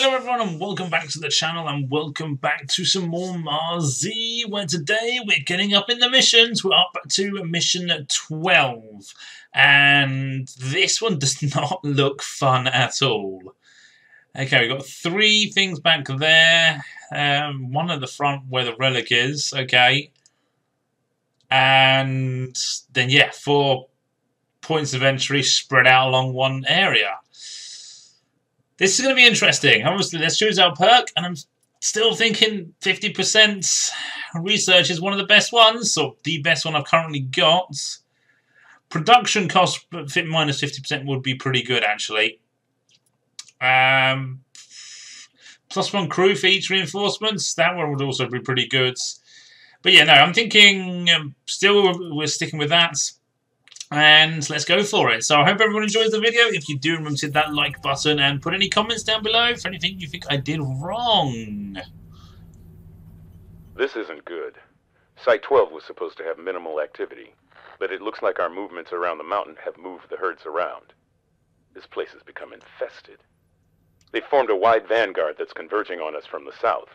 Hello everyone and welcome back to the channel and welcome back to some more Mars Z where today we're getting up in the missions. We're up to mission 12 and this one does not look fun at all. Okay, we've got three things back there. Um, one at the front where the relic is, okay. And then yeah, four points of entry spread out along one area. This is going to be interesting. Obviously, let's choose our perk, and I'm still thinking 50% research is one of the best ones, or the best one I've currently got. Production cost minus 50% would be pretty good, actually. Um, plus one crew for each reinforcements, that one would also be pretty good. But yeah, no, I'm thinking um, still we're sticking with that and let's go for it. So I hope everyone enjoys the video. If you do, remember to hit that like button and put any comments down below for anything you think I did wrong. This isn't good. Site 12 was supposed to have minimal activity, but it looks like our movements around the mountain have moved the herds around. This place has become infested. They've formed a wide vanguard that's converging on us from the south,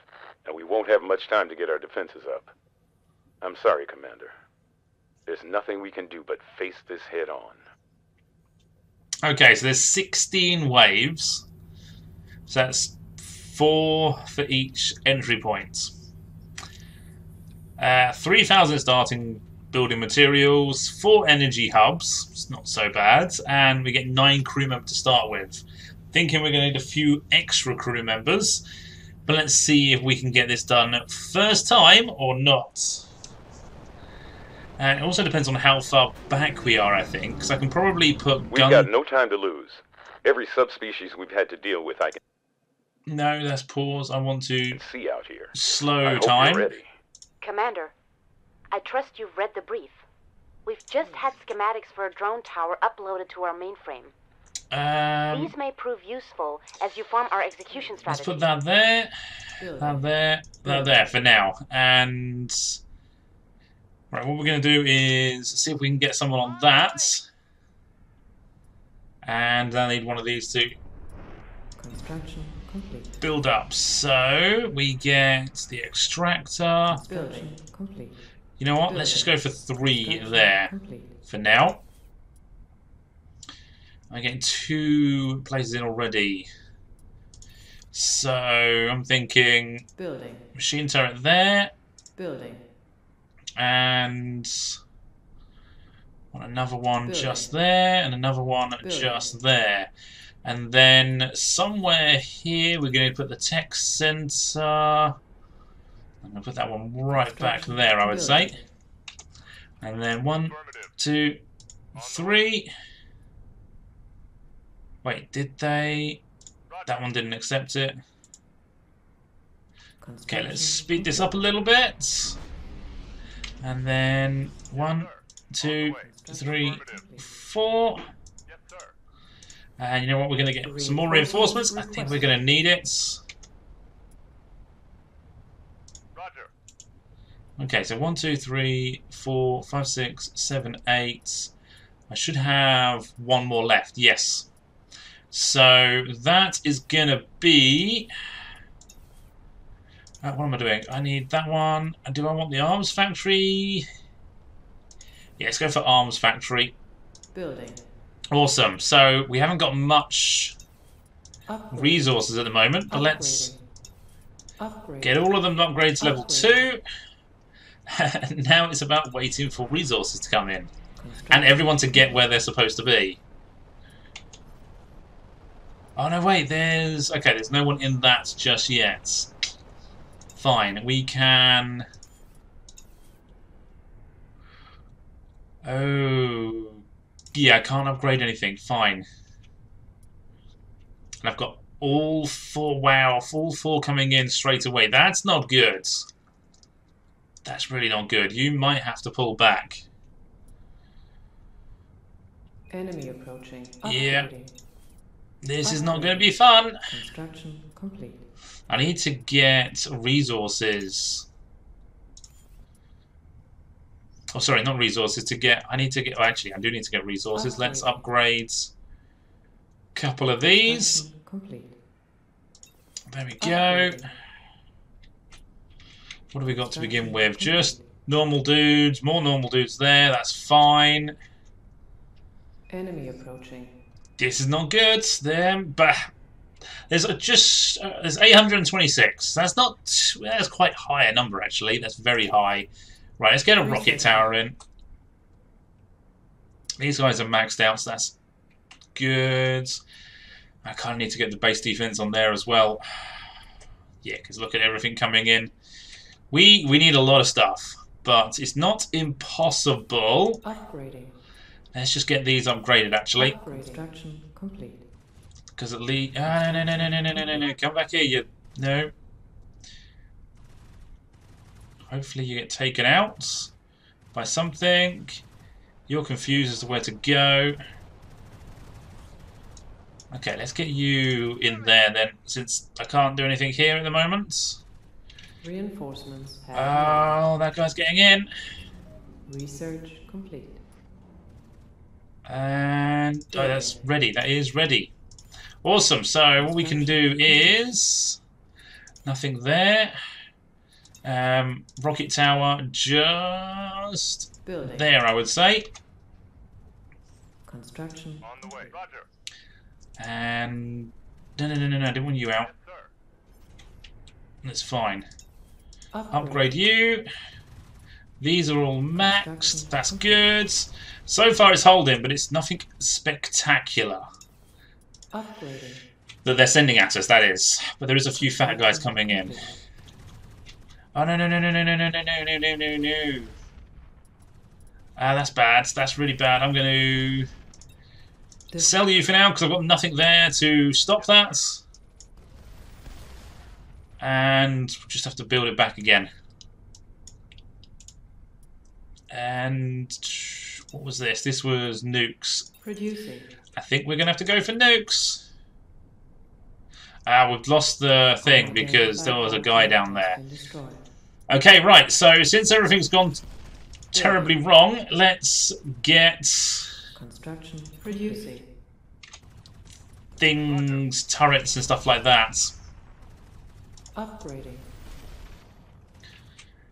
and we won't have much time to get our defenses up. I'm sorry, Commander. There's nothing we can do but face this head on. Okay, so there's 16 waves. So that's four for each entry point. Uh, 3,000 starting building materials, four energy hubs, it's not so bad, and we get nine crew members to start with. Thinking we're going to need a few extra crew members, but let's see if we can get this done first time or not. And it also depends on how far back we are, I think, because I can probably put We've got no time to lose. Every subspecies we've had to deal with, I can... No, let's pause. I want to see out here. slow time. Commander, I trust you've read the brief. We've just had schematics for a drone tower uploaded to our mainframe. Um, These may prove useful as you form our execution strategy. Let's put that there, that there, that there for now. And Right, what we're going to do is see if we can get someone on that. And I need one of these to Construction complete. build up. So we get the extractor. Building complete. You know what? Let's just go for three there Complete. for now. I'm getting two places in already. So I'm thinking Building. machine turret there. Building. And another one just there, and another one just there. And then somewhere here we're going to put the tech center. I'm going to put that one right back there, I would say. And then one, two, three. Wait, did they? That one didn't accept it. Okay, let's speed this up a little bit. And then one, two, three, four. And you know what? We're going to get some more reinforcements. I think we're going to need it. Okay, so one, two, three, four, five, six, seven, eight. I should have one more left. Yes. So that is going to be. Uh, what am I doing? I need that one. Uh, Do I want the arms factory? Yeah, let's go for arms factory. Building. Awesome. So we haven't got much Upgrade. resources at the moment, but let's Upgrading. Get all of them upgrades to level 2. now it's about waiting for resources to come in. And everyone to get where they're supposed to be. Oh no, wait, there's... Okay, there's no one in that just yet. Fine, we can... Oh... Yeah, I can't upgrade anything. Fine. And I've got all four... Wow, all four coming in straight away. That's not good. That's really not good. You might have to pull back. Enemy approaching. Yeah. Upgrading. This is not going to be fun. Construction complete. I need to get resources. Oh, sorry, not resources. To get, I need to get. Oh, actually, I do need to get resources. Let's upgrade a couple of these. Complete. There we go. What have we got to begin with? Just normal dudes, more normal dudes there, that's fine. Enemy approaching. This is not good. Then, but there's just uh, there's 826. That's not that's quite high a number actually. That's very high. Right, let's get a rocket tower in. These guys are maxed out, so that's good. I kind of need to get the base defense on there as well. Yeah, because look at everything coming in. We we need a lot of stuff, but it's not impossible. Upgrading. Let's just get these upgraded actually. Upgrade. Construction complete. Because at least. Ah, no, no, no, no, no, no, no, no. Come back here, you. No. Hopefully you get taken out by something. You're confused as to where to go. Okay, let's get you in there then, since I can't do anything here at the moment. Reinforcements Oh, that guy's getting in. Research complete. And oh, that's ready. That is ready. Awesome. So what we can do is nothing there. Um, rocket tower just Building. there, I would say. Construction. On the way. Roger. And no, no, no, no, no. I didn't want you out. sir. That's fine. Upgrade. Upgrade you. These are all maxed. That's good. So far it's holding, but it's nothing spectacular. Upgrading. that they're sending at us. That is, but there is a few fat guys coming in. Oh no no no no no no no no no no no no no! Ah, that's bad. That's really bad. I'm going to sell you for now because I've got nothing there to stop that, and we'll just have to build it back again. And what was this? This was nukes. producing. I think we're going to have to go for nukes. Ah, we've lost the thing because there was a guy down there. Okay, right, so since everything's gone terribly wrong, let's get Construction producing. things, turrets and stuff like that. Upgrading.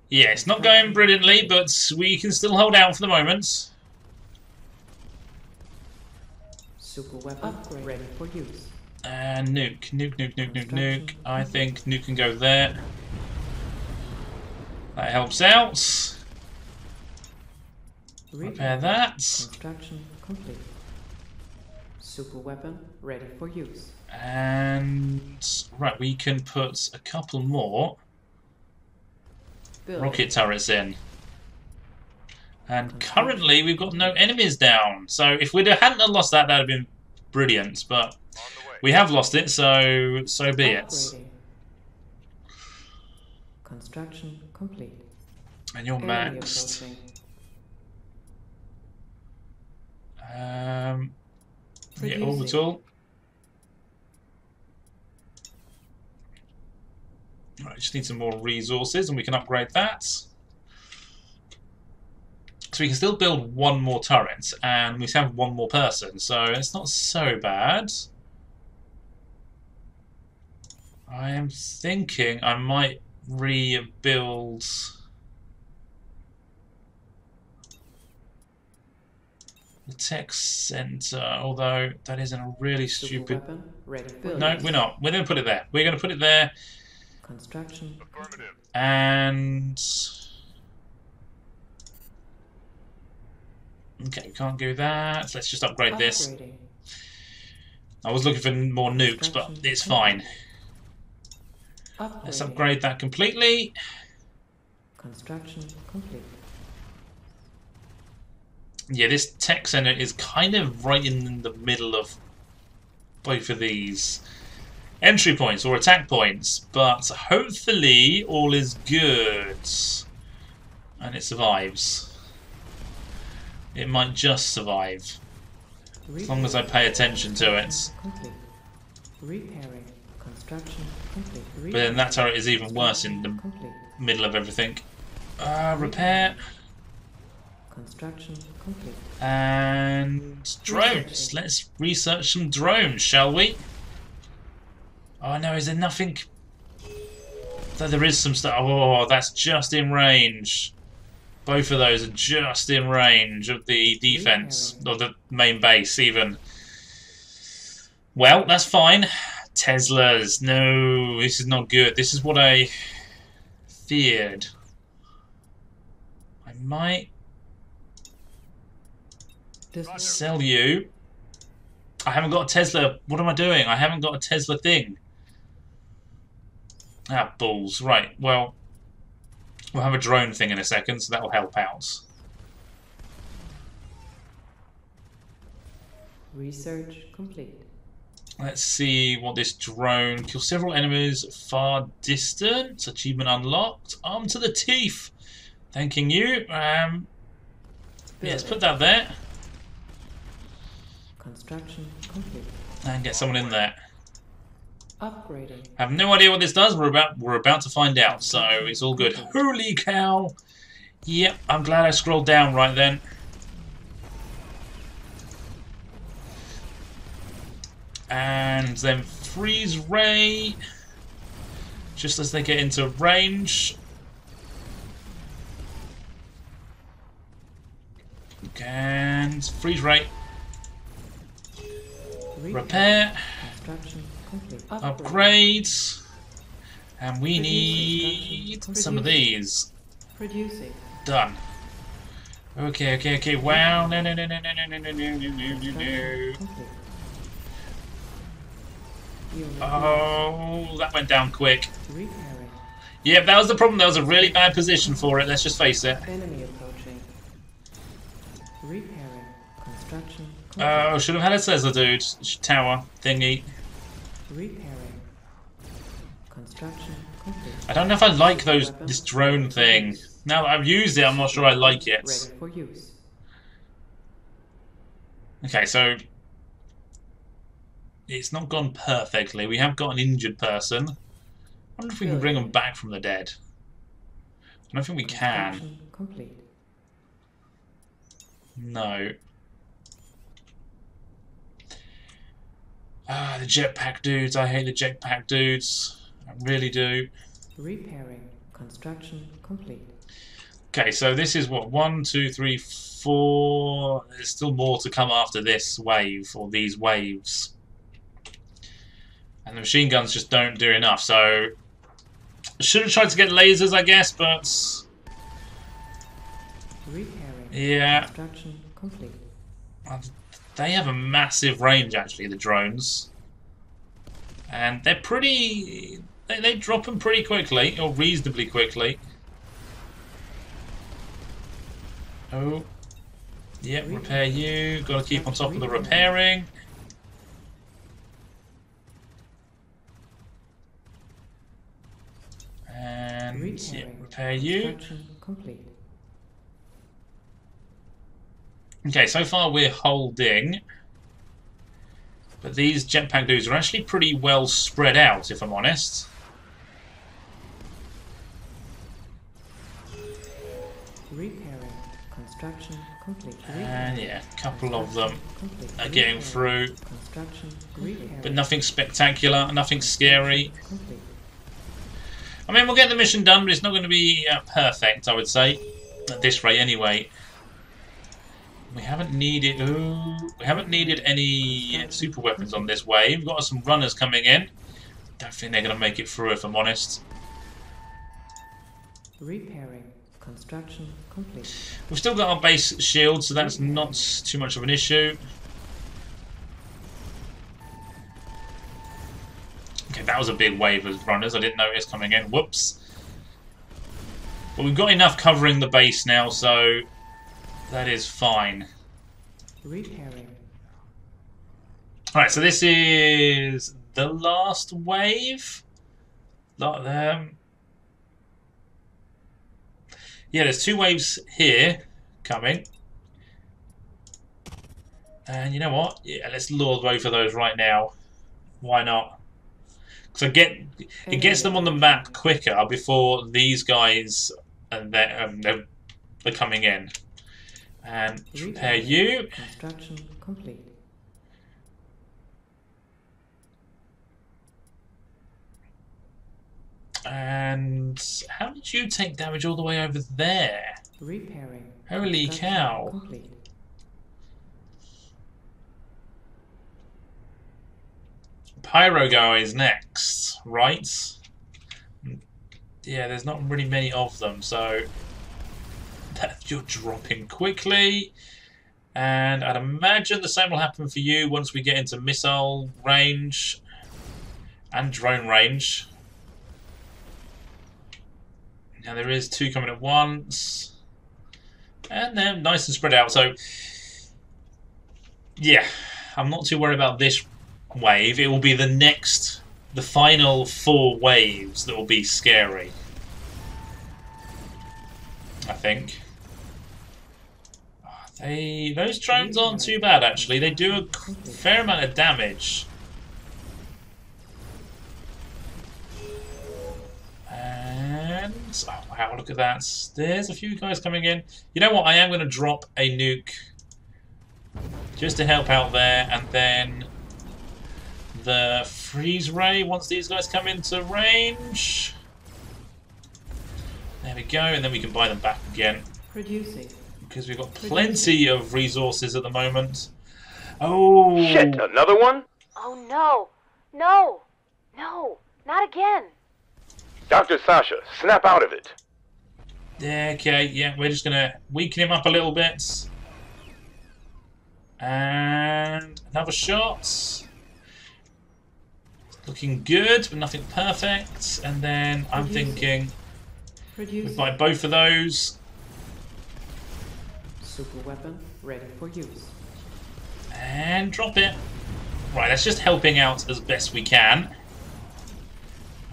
Yeah, it's not going brilliantly, but we can still hold out for the moment. Super weapon Upgrade. ready for use. And nuke, nuke, nuke, nuke, nuke, nuke. I think nuke can go there. That helps out. Repair that. Construction complete. Super weapon ready for use. And right, we can put a couple more Building. rocket turrets in. And currently we've got no enemies down. So if we hadn't have lost that, that'd have been brilliant. But On the way. we have lost it, so so be it. Construction complete. And you're maxed. approaching. Um, yeah, Producing. orbital. Right, just need some more resources, and we can upgrade that. So we can still build one more turret, and we have one more person, so it's not so bad. I am thinking I might rebuild. The tech center, although that is in a really stupid. weapon No, we're not. We're going to put it there. We're going to put it there, Construction Affirmative. and okay, we can't do that. Let's just upgrade this. I was looking for more nukes, but it's fine. Let's upgrade that completely. Construction complete. Yeah, this tech center is kind of right in the middle of both of these entry points or attack points, but hopefully all is good and it survives. It might just survive as long as I pay attention to it. Repairing. Construction complete. But then that turret is even worse in the Complete. middle of everything. Uh, repair Construction complete. and drones. Let's research some drones, shall we? Oh no, is there nothing? There is some stuff. Oh, that's just in range. Both of those are just in range of the defense or the main base, even. Well, that's fine. Teslas. No, this is not good. This is what I feared. I might Dis- sell you. I haven't got a Tesla. What am I doing? I haven't got a Tesla thing. Ah, balls. Right, well, we'll have a drone thing in a second, so that'll help out. Research complete. Let's see what this drone... Kill several enemies far distant. Achievement unlocked. Arm to the teeth. Thanking you. Um, yeah, let's put that there. Construction complete. And get someone in there. Upgrading. I have no idea what this does. We're about we're about to find out, so it's all good. Holy cow! Yep, I'm glad I scrolled down right then. And then freeze ray. Just as they get into range. And freeze ray. Repair. Construction complete. Upgrade. Upgrades. And we need some of these. Producing. Done. Okay, okay, okay. Wow. No, no, no, no, no, no, no, no, no, no, no, no. Oh, that went down quick. repairing. Yeah, that was the problem. That was a really bad position for it. Let's just face it. Enemy approaching. Repairing. Construction. Oh, should have had a Tesla, dude. Tower thingy. Repairing. Construction complete. I don't know if I like those this drone thing. Now that I've used it, I'm not sure I like it. Ready for use. Okay, so it's not gone perfectly. We have got an injured person. I wonder if we can bring them back from the dead. I don't think we can. Complete. No. Ah, the jetpack dudes. I hate the jetpack dudes. I really do. Repairing. Construction complete. Okay, so this is what one, two, three, four. There's still more to come after this wave or these waves, and the machine guns just don't do enough. So should have tried to get lasers, I guess, but Repairing. yeah, Construction complete. They have a massive range actually. The drones, and they're pretty. They, they drop them pretty quickly or reasonably quickly. Oh. Yep, repair you. Got to keep on top of the repairing. And yeah, repair you. Complete. Okay, so far we're holding. But these jetpack dudes are actually pretty well spread out, if I'm honest. Repairing. Construction complete. And yeah, a couple of them are getting through. Construction. But nothing spectacular, nothing scary. I mean, we'll get the mission done, but it's not going to be uh, perfect, I would say. At this rate, anyway. We haven't needed... Ooh, we haven't needed any super weapons on this wave. We've got some runners coming in. Don't think they're going to make it through, if I'm honest. Repairing. Construction complete. We've still got our base shield, so that's not too much of an issue. Okay, that was a big wave of runners. I didn't notice coming in. Whoops. But we've got enough covering the base now, so that is fine. Alright, so this is the last wave. Lot them. yeah, there's two waves here coming. And you know what? Yeah, let's lure both of those right now. Why not? Because I get it gets them on the map quicker before these guys and they're, um, they're, they're coming in. Um, and prepare you. Construction complete. And how did you take damage all the way over there? Repairing. Holy cow. Complete. Pyro guy is next, right? Yeah, there's not really many of them, so that you're dropping quickly. And I'd imagine the same will happen for you once we get into missile range and drone range. Now there is two coming at once. And they're nice and spread out, so yeah, I'm not too worried about this wave. It will be the next, the final four waves that will be scary. I think. They those drones aren't too bad actually. They do a fair amount of damage. And oh wow, look at that! There's a few guys coming in. You know what? I am going to drop a nuke just to help out there, and then the freeze ray once these guys come into range. There we go, and then we can buy them back again Producing. Because we've got plenty of resources at the moment. Oh, Shit, another one? Oh no! No! No! Not again! Dr. Sasha, snap out of it. Okay, yeah, we're just gonna weaken him up a little bit. And another shot. Looking good, but nothing perfect. And then I'm thinking we Producing. buy both of those. Super weapon ready for use. And drop it. Right, that's just helping out as best we can.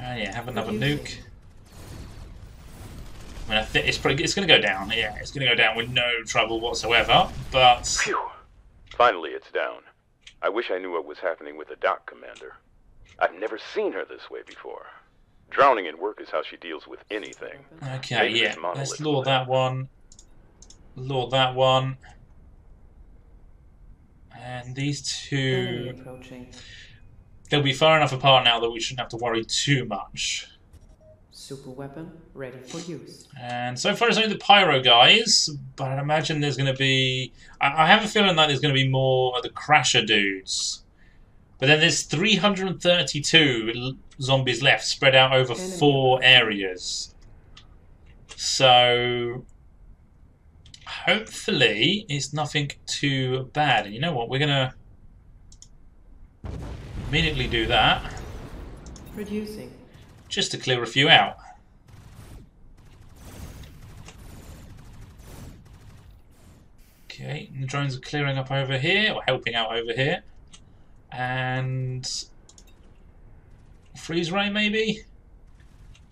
Uh, yeah, have another nuke. I mean, I think it's probably it's going to go down. Yeah, it's going to go down with no trouble whatsoever. But Phew. Finally, it's down. I wish I knew what was happening with the dock commander. I've never seen her this way before. Drowning in work is how she deals with anything. okay, Maybe yeah, let's will lure that one. Lure that one. And these two, they'll be far enough apart now that we shouldn't have to worry too much. Super weapon ready for use. And so far, it's only the pyro guys, but I imagine there's going to be. I, I have a feeling that there's going to be more of the crasher dudes. But then there's 332 zombies left, spread out over Enemy. four areas. So hopefully, it's nothing too bad. And you know what? We're going to immediately do that Producing. just to clear a few out. Okay, and the drones are clearing up over here, or helping out over here. And. Freeze Ray, maybe?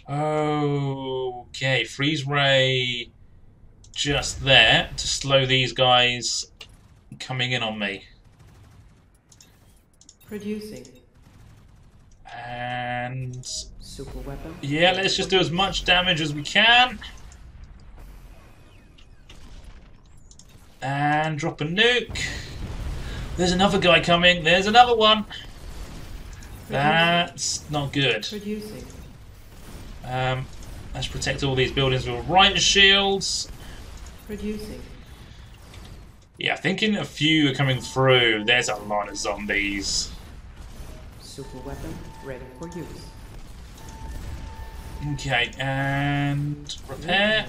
Oh okay, Freeze Ray just there to slow these guys coming in on me. Producing. And. Super weapon. Yeah, let's just do as much damage as we can. And drop a nuke. There's another guy coming. There's another one. That's not good. Producing. Um, let's protect all these buildings with riot shields. Producing. Yeah, thinking a few are coming through. There's a lot of zombies. Super weapon ready for use. Okay, and repair.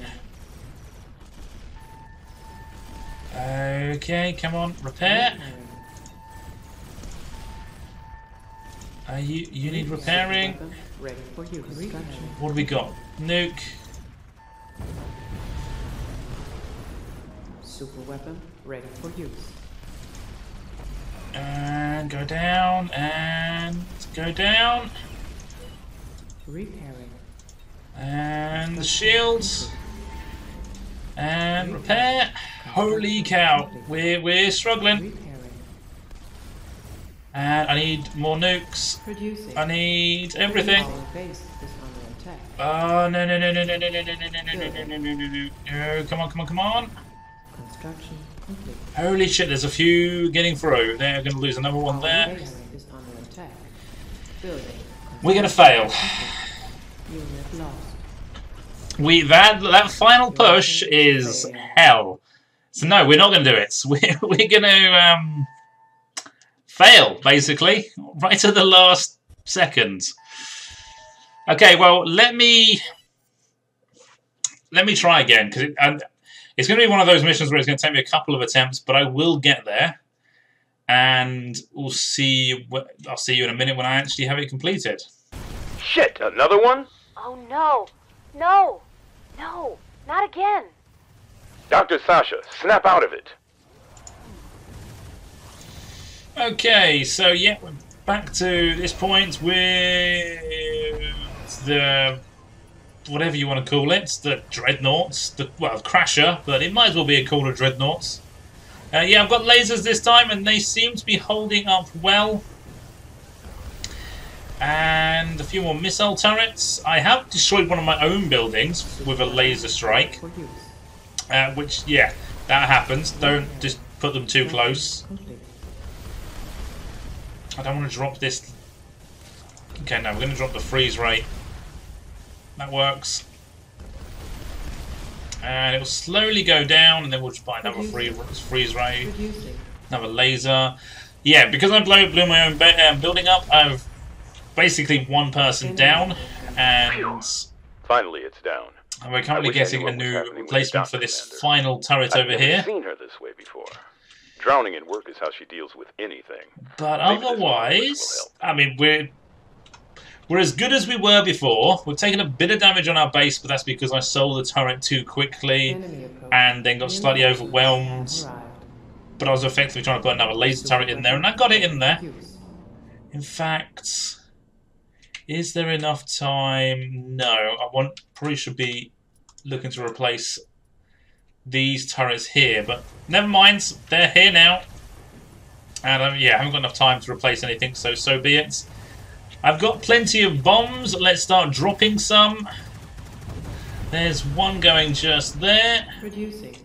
Okay, come on, repair. Uh, you you need repairing. Ready for use. Construction. What have we got? Nuke. Super weapon ready for use. And go down and go down. Repairing. And the shields. And repair. Holy cow. We're we're struggling. Repairing. And I need more nukes. I need everything. Our base is under attack. Oh no no no no no no no no no no no no no no no no no come on come on come on. Construction complete. Holy shit, there's a few getting through. They're gonna lose another one Our there. under attack. Building. We're gonna fail. We that that final push is hell. So no, we're not going to do it. We're we're going to um, fail basically right at the last second. Okay, well let me let me try again because and it's going to be one of those missions where it's going to take me a couple of attempts, but I will get there, and we'll see. wh- I'll see you in a minute when I actually have it completed. Shit, another one? Oh no! No! No! Not again! Dr. Sasha, snap out of it. Okay, so yeah, we're back to this point with the whatever you want to call it, the dreadnoughts, the well, crasher, but it might as well be a call of dreadnoughts. Uh, yeah, I've got lasers this time, and they seem to be holding up well. And a few more missile turrets. I have destroyed one of my own buildings with a laser strike, uh, which yeah, that happens. Don't just put them too close. I don't want to drop this. Okay, no, we're going to drop the freeze ray. That works. And it will slowly go down, and then we'll just buy another free freeze ray, Reducing. another laser. Yeah, because I blew, blew my own um, building up, I've basically one person down, and Finally, it's down. And we're currently getting a new happening with the replacement for this Commander. final turret I've over never here. seen her this way before. Drowning in work is how she deals with anything. But Maybe otherwise, I mean, we're we're as good as we were before. We've taken a bit of damage on our base, but that's because I sold the turret too quickly and then got slightly overwhelmed. But I was effectively trying to put another laser turret in there, and I got it in there. In fact, is there enough time? No, I want probably should be looking to replace these turrets here, but never mind. They're here now, and um, yeah, I haven't got enough time to replace anything, so so be it. I've got plenty of bombs. Let's start dropping some. There's one going just there. Reducing.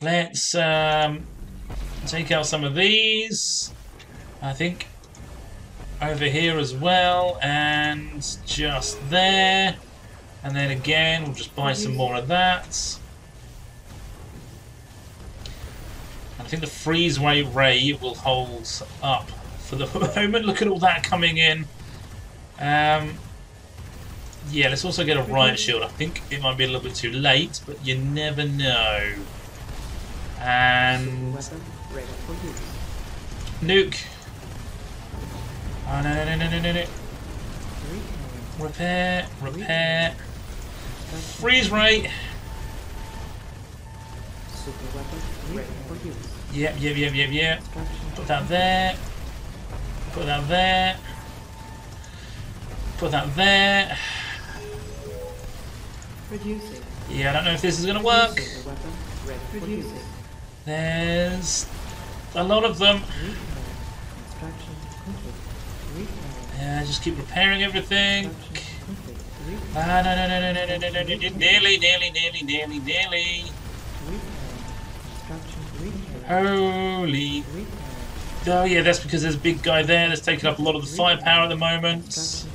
Let's um, take out some of these. I think over here as well, and just there. And then again, we'll just buy some more of that. And I think the freeze ray ray will hold up for the moment. Look at all that coming in. Um, yeah, let's also get a riot shield. I think it might be a little bit too late, but you never know. And Weapon ready for use. nuke. Oh no no no no no no! Repair, repair. Freeze ray. Super weapon ready for use. Yep, yep, yep, yep, yep. Put that there. Put that there. Put that there. Reducing. Yeah, I don't know if this is gonna work. Super weapon ready for use. There's a lot of them. Repairing. Construction complete. Repairing. Yeah, just keep repairing everything. Construction complete. Repairing. Ah, no, no, no, no, no, no, no, no, no, no, nearly, nearly, nearly, nearly, nearly. Repairing. Construction repairing. Holy. Oh, yeah, that's because there's a big guy there that's taking up a lot of the firepower at the moment.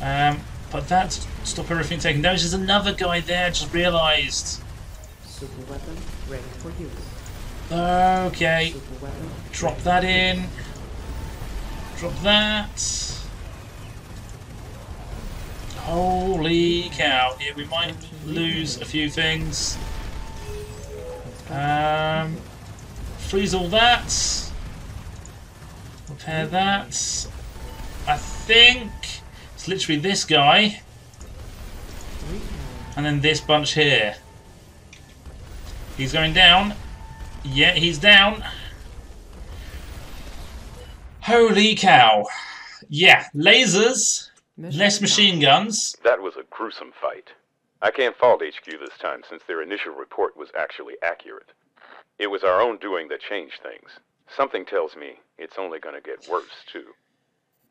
Um, but that stop everything taking damage. There's another guy there. Just realised. Super weapon ready for use. Okay, drop that in. Drop that. Holy cow! Yeah, we might lose a few things. Um, freeze all that. Repair that. I think it's literally this guy. And then this bunch here. He's going down. Yeah, he's down. Holy cow. Yeah, lasers, Mission less machine accomplished. guns. That was a gruesome fight. I can't fault HQ this time since their initial report was actually accurate. It was our own doing that changed things. Something tells me it's only gonna get worse, too.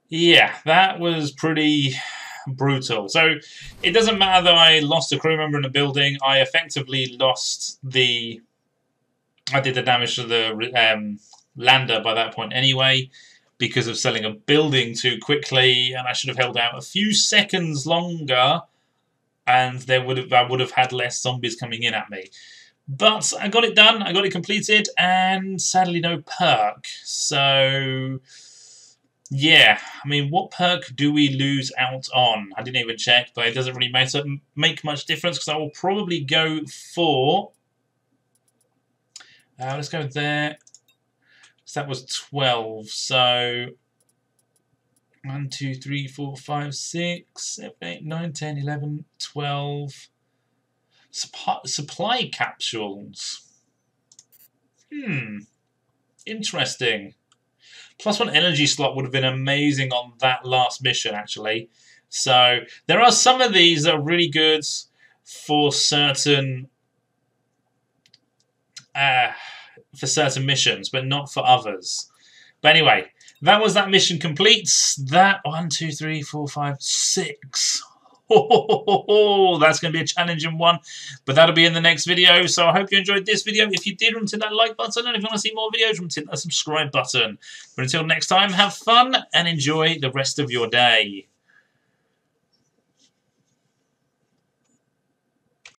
Yeah, that was pretty brutal. So it doesn't matter that I lost a crew member in a building. I effectively lost the. I did the damage to the um, lander by that point anyway, because of selling a building too quickly, and I should have held out a few seconds longer and there would have I would have had less zombies coming in at me. But I got it done, I got it completed, and sadly no perk. So yeah, I mean, what perk do we lose out on? I didn't even check, but it doesn't really matter, make much difference because I will probably go for. Uh, let's go there. So that was 12. So 1, 2, 3, 4, 5, 6, 7, 8, 9, 10, 11, 12. Supply, supply capsules. Hmm. Interesting. Plus one energy slot would have been amazing on that last mission, actually. So there are some of these that are really good for certain uh, for certain missions, but not for others. But anyway, that was that mission complete. That one, two, three, four, five, six. Oh, that's going to be a challenging one, but that'll be in the next video. So I hope you enjoyed this video. If you did, remember to hit that like button, and if you want to see more videos, remember to hit that subscribe button. But until next time, have fun and enjoy the rest of your day.